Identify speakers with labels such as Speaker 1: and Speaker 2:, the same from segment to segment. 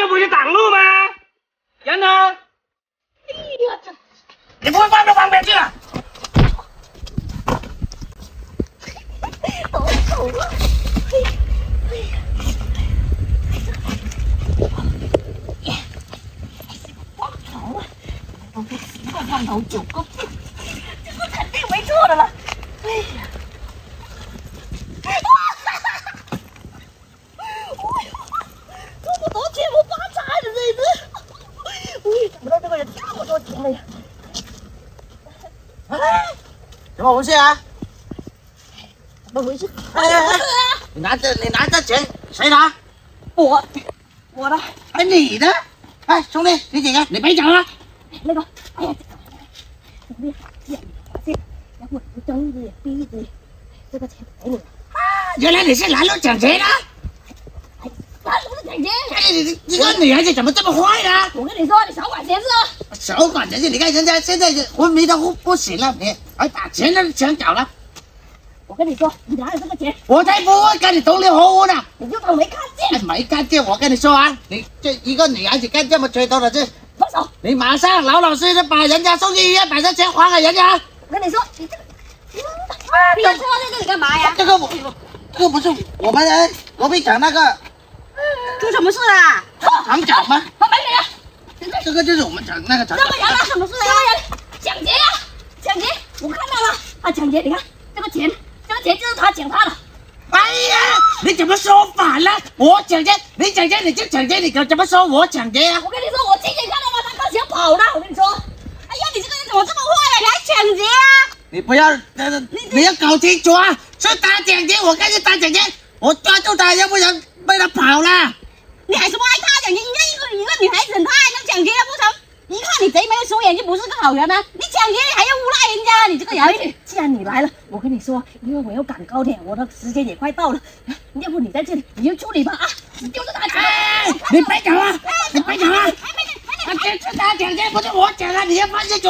Speaker 1: 就不去挡路吗？人呢？哎呀，这你不会放到旁边去了？
Speaker 2: 头头啊！哎呀，哎呀，光头啊！我不习惯光头九个字，这是肯定没错的了。哎呀！哇哈哈！哎呦，这么多钱我发财了这一次！哎，想不到这个人这么多钱了呀！
Speaker 3: 哎，怎么回事啊？
Speaker 2: 怎么回事？
Speaker 3: 哎哎哎！你拿着，你拿着钱，谁拿？
Speaker 2: 我，我的
Speaker 3: 哎，你的？哎，兄弟，你几个？你别讲了。
Speaker 2: 那个，哎呀，这个，兄弟，这样发现，要不你睁只眼闭只眼，这个钱给你了。
Speaker 3: 原来你是拦路抢劫的。
Speaker 2: 哎，哪有的抢劫？
Speaker 3: 哎，你你这个女孩子怎么这么坏呢？
Speaker 2: 我跟你说，你少管闲事哦。
Speaker 3: 少管闲事！你看人家现在昏迷的不不行了，你还把钱都抢走了，
Speaker 2: 我跟你说，你哪有这个钱，
Speaker 3: 我才不会跟你同流合污呢。
Speaker 2: 你就当没看见。
Speaker 3: 哎，没看见，我跟你说啊，你这一个女孩子干这么缺德的事，
Speaker 2: 放手！
Speaker 3: 你马上老老实实把人家送去医院，把这钱还给人家。
Speaker 2: 我跟你说，你这个，你要拖在这里干嘛呀？
Speaker 3: 这个我，这个不是我们人隔壁厂那个
Speaker 2: 出什么事了？
Speaker 3: 厂长吗？
Speaker 2: 我没人了，
Speaker 3: 这个就是我们厂那个厂长
Speaker 2: 这个。人了，什么事啊？这个人抢劫啊！抢劫！我看到了，他抢劫，你看这个钱，这个钱就是他抢他的。
Speaker 3: 哎呀，你怎么说反了？我抢劫，你抢劫你就抢劫，你怎么说我抢劫啊？
Speaker 2: 我跟你说，我亲眼看到了，他刚想跑了。我跟你说，哎呀，你这个人怎么这么坏呀、你还抢劫啊？
Speaker 3: 你不要，呃你要搞清楚啊！是他抢劫，我看见他抢劫，我抓住他，要不然被他跑了。
Speaker 2: 你还什么爱他抢劫？人家一个一个女孩子很爱能抢劫不成？一看你贼眉鼠眼就不是个好人呢、你抢劫你还要诬赖人家，你这个人！既然你来了，我跟你说，因为我要赶高铁，我的时间也快到了，要不你在这里，你就处理吧啊！你就是他抢的。
Speaker 3: 哎，你别讲了，你别讲了，他这是他抢劫，不是我抢的，你要放清楚，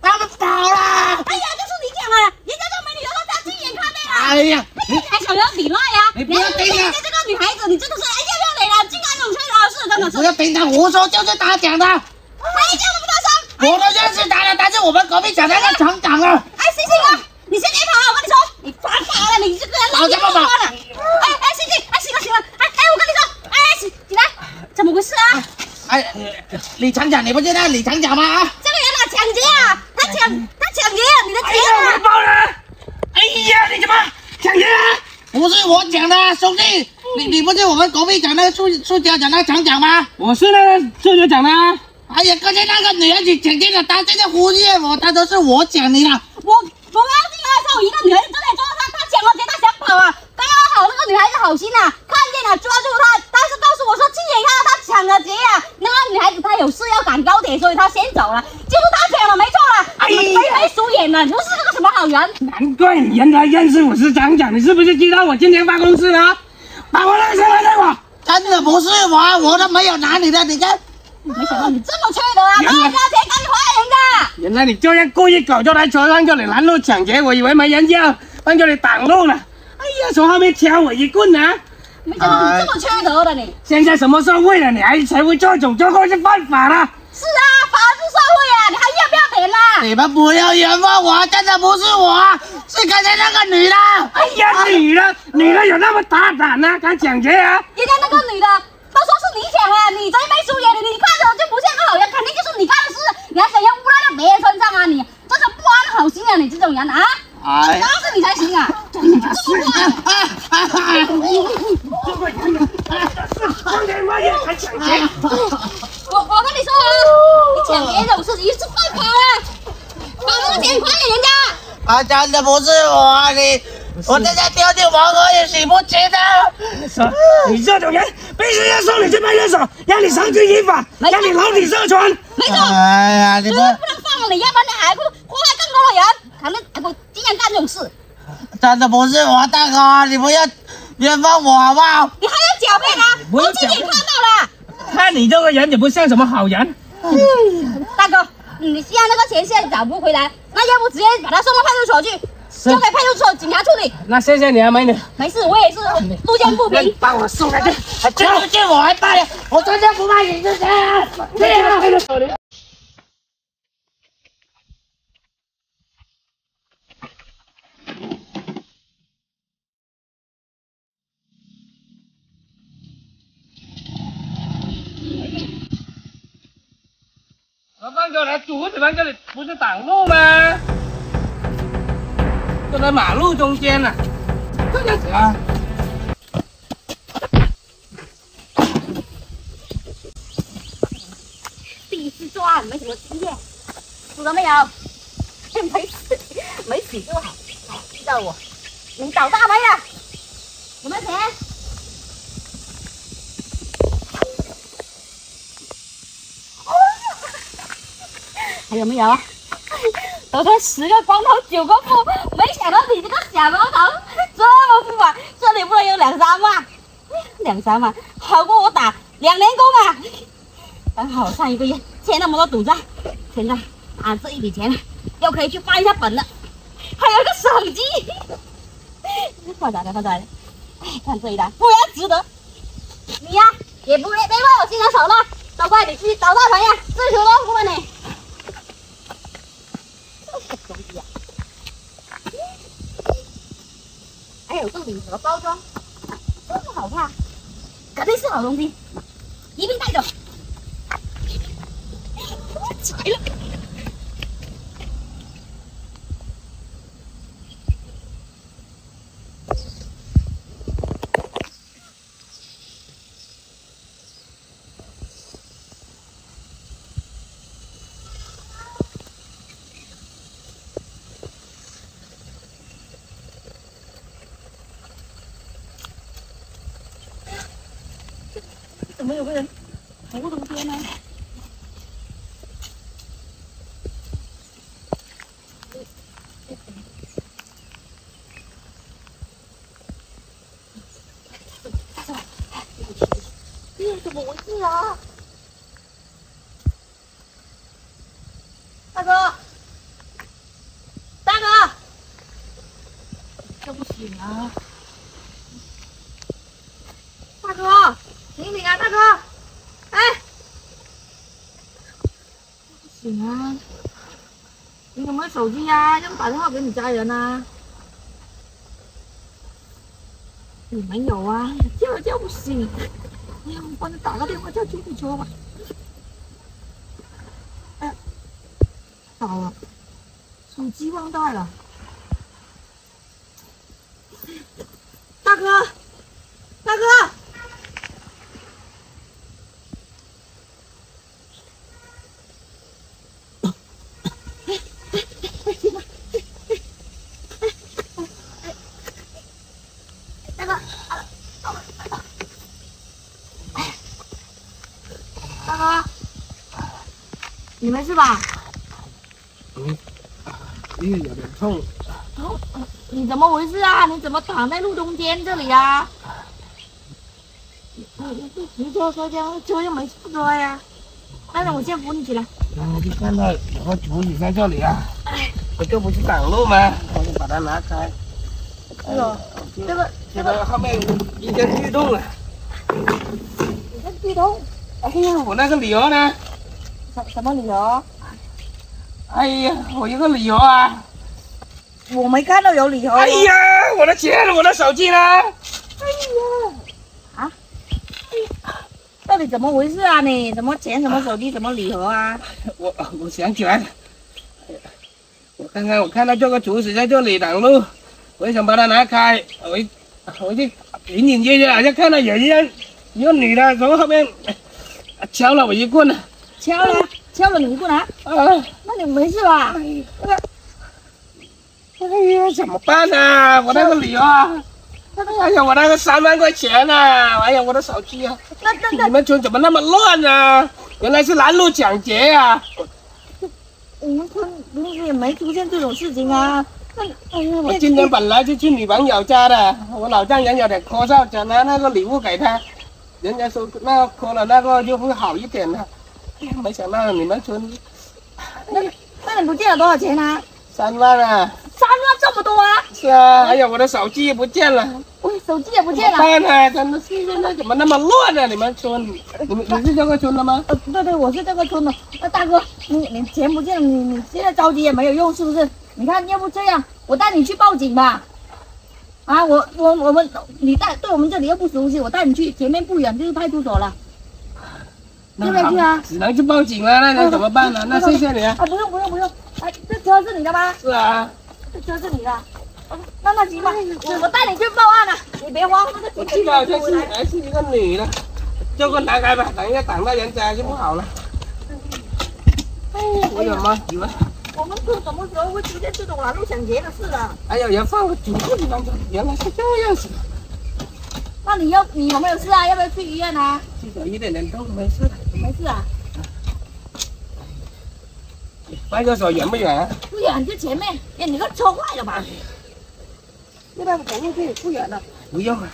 Speaker 3: 他们跑了。
Speaker 2: 哎呀，就是你讲啊！人家这美女的他亲眼看见了。
Speaker 3: 哎呀，
Speaker 2: 你还想要抵赖呀、
Speaker 3: 你不要顶了
Speaker 2: 人家这个女孩子，你真的是哎呀要脸了，竟然有吹老事，真的是。
Speaker 3: 你不要听他胡说，就是他讲的！我都认识他了，他是我们隔壁厂那个厂长啊。
Speaker 2: 哎，星星啊，你先别跑啊！我跟你说，你犯法了，你这个人老
Speaker 3: 跑什么跑
Speaker 2: 了。哎哎，星星，哎，行了行了，哎哎，我跟你说，哎，起起来，怎么回事啊？
Speaker 3: 哎，李厂长，你不知道李厂长吗？啊，
Speaker 2: 这个人啊，抢劫啊，他抢他抢劫啊，你的
Speaker 1: 哎呀，
Speaker 2: 钱啊！
Speaker 1: 我包人！哎呀，你怎么抢劫啊？
Speaker 3: 不是我抢的，兄弟，你你不是我们隔壁厂那个塑塑胶厂那个厂长吗？
Speaker 1: 我是那个树家讲的啊。
Speaker 3: 哎呀，刚才那个女孩子抢劫了，她现在忽略我，她都是我讲的啦。
Speaker 2: 我我刚进来的时候，一个女孩子正在抓他，他抢了劫，他想跑啊！刚刚好那个女孩子好心啊，看见了抓住他，但是告诉我说亲眼看到他抢了劫啊！那个女孩子她有事要赶高铁，所以她先走了，就是他抢了，没错了。
Speaker 1: 哎呀
Speaker 2: 你们眉眉鼠眼的，你不是个什么好人。
Speaker 1: 难怪你原来认识我是厂长，你是不是知道我今天发公司了？把我那个钱还给我！
Speaker 3: 真的不是我，我都没有拿你的，你看。
Speaker 2: 没想到你这么缺德啊！拿人家钱赶紧还人家。
Speaker 1: 原来你这样故意搞出来，说让这里拦路抢劫，我以为没人要，让这里挡路了。哎呀，从后面敲我一棍啊！
Speaker 2: 没想到你这么缺德的你。
Speaker 1: 现在什么社会了，你还才会这种，这个是犯法的。
Speaker 2: 是啊，法治社会啊，你还要不要脸了？
Speaker 3: 你们不要冤枉我，真的不是我，是刚才那个女的。
Speaker 1: 哎呀，女的，女的有那么大胆呢、敢抢劫啊？
Speaker 2: 人家那个女的你抢啊，你贼眉鼠眼的，你看着就不像个好人，肯定就是你干的事，你还想要诬赖到别人身上啊？你真的不安好心啊，你这种人啊，
Speaker 3: 哎
Speaker 2: 打死你才行啊！真的这么坏。
Speaker 3: 啊啊啊！
Speaker 1: 这个人啊，光天化日还抢劫，
Speaker 2: 我我跟你说啊，你抢别人这种事情是犯法的，把那个钱还给人家。
Speaker 3: 啊，真的不是我，你，我现在掉进黄河也洗不清的。
Speaker 1: 说你这种人，必须要送你去派出所，让你绳之以法，让你牢底社存。
Speaker 2: 没错，
Speaker 3: 哎呀，你
Speaker 2: 不能放了你，要不然你还会祸害更多的人，他们还会经常干这种事。
Speaker 3: 真的不是我，大哥，你不要冤枉我好不好？
Speaker 2: 你还要狡辩啊？我亲眼
Speaker 1: 狡辩
Speaker 2: 看到了。
Speaker 1: 看你这个人也不像什么好人。
Speaker 2: 大哥，你现在那个钱现在找不回来，那要不直接把他送到派出所去，交给派出所警察处理。
Speaker 1: 那谢谢你啊，美女。
Speaker 2: 没事，我也是路见不平。
Speaker 1: 帮我送来这，还真
Speaker 3: 见不见我还罢了，我真的不怕你这些。
Speaker 1: 对呀。我放过来，主子放这里不是挡路吗？就在马路中间呢，这样子啊。
Speaker 2: 第一次抓，没什么经验，数了没有？没死，没死就好。知道我，你找大没了？有没有钱？还有没有？得才十个光头九个富，没想到你这个小毛头这么富啊！这里不能有两三万，两三万好过我打两年工啊！刚好上一个月欠那么多赌债，现在啊这一笔钱又可以去翻一下本了，还有个手机，发财了发财了！哎，看这一单，果然值得。你呀、也不别别怪我心狠手辣，都怪你去找大朋友自求多福吧你。东西啊，还有这礼盒包装，这么好看，肯定是好东西，一并带走。起来了。么有个人头中间呢？哎呀，怎么回事啊？大哥，大哥，这不行啊！大哥，醒醒啊，大哥！哎，行啊！你有没有手机呀、要不打电话给你家人啊？你没有啊？叫也叫不醒。哎呀，我帮你打个电话叫救护车吧。哎，糟了，手机忘带了。大哥，大哥！大哥，大哥，你没事吧？
Speaker 1: 因为有点痛。
Speaker 2: 哦，你怎么回事啊？你怎么躺在路中间这里啊？你你坐车厢车又没事坐呀？那我先扶你起来。
Speaker 1: 然后就看到有个竹子在这里啊，我这不是挡路吗？我就把它拿开。
Speaker 2: 哎呦，这个
Speaker 1: 这个后面一根锯动了。
Speaker 2: 你这地洞
Speaker 1: 哎呀，我那个理由呢？
Speaker 2: 什什么理由？
Speaker 1: 哎呀，我有个理由啊！
Speaker 2: 我没看到有理由。
Speaker 1: 哎呀，我的钱，我的手机呢？
Speaker 2: 哎呀，啊到底怎么回事啊你？什么钱？什么手机？什么礼盒啊？
Speaker 1: 我我想起来了，我刚刚我看到这个竹子在这里挡路，我也想把它拿开，我一我就隐隐约约好像看到有一个一个女的从后面敲了我一棍呢。
Speaker 2: 敲了，敲了你一棍啊？
Speaker 1: 啊，
Speaker 2: 那你没事吧？
Speaker 1: 哎呀，怎么办啊？我那个理由啊，哎呀，我那个三万块钱啊，哎呀，我的手机啊，
Speaker 2: 那那那
Speaker 1: 你们村怎么那么乱呢？原来是拦路抢劫呀、
Speaker 2: 我们村平时也没出现这种事情啊。那哎呀，
Speaker 1: 我今天本来就去女朋友家的，我老丈人有点咳嗽，想拿那个礼物给他，人家说那个磕了那个就会好一点的。没想到你们村
Speaker 2: 那那你不见了多少钱啊？
Speaker 1: 三万啊！
Speaker 2: 三万这么
Speaker 4: 么多啊？
Speaker 1: 是啊，哎呀，我的手机也不见了，
Speaker 4: 我手机也不见了。
Speaker 1: 么办呢？真的是现在怎么那么乱呢？你们村，你们你是这个村的吗？
Speaker 4: 呃，对对，我是这个村的。那大哥，你你钱不见了，你你现在着急也没有用，是不是？你看，要不这样，我带你去报警吧。啊，我我我们你带对我们这里又不熟悉，我带你去前面不远就是派出所了。
Speaker 1: 那
Speaker 4: 要不要去啊
Speaker 1: 只能去报警了，那能怎么办呢？那谢谢你啊。
Speaker 4: 啊，不用不用不用，哎，这车是你的吗？
Speaker 1: 是啊，
Speaker 4: 这车是你的。哦那那行吧，我我带你去报案了，你别慌，
Speaker 1: 我
Speaker 4: 警察
Speaker 1: 知道这是。还是一个女的，就给我拿开吧，等一下挡到人家就不好了。
Speaker 4: 哎
Speaker 1: 我有吗？有啊。
Speaker 4: 我们村什么时候会出现这种拦路抢劫的事了？
Speaker 1: 哎呀，人放个警棍子当中，原来是这样子。
Speaker 4: 那你要你有没有事啊？要不要去医院啊？
Speaker 1: 至少一点点都没事的。
Speaker 4: 没事啊，
Speaker 1: 派出所远不远啊？
Speaker 4: 不远就前面。哎，你个车坏了吧？要不要我走路去？不远了。
Speaker 1: 不用啊。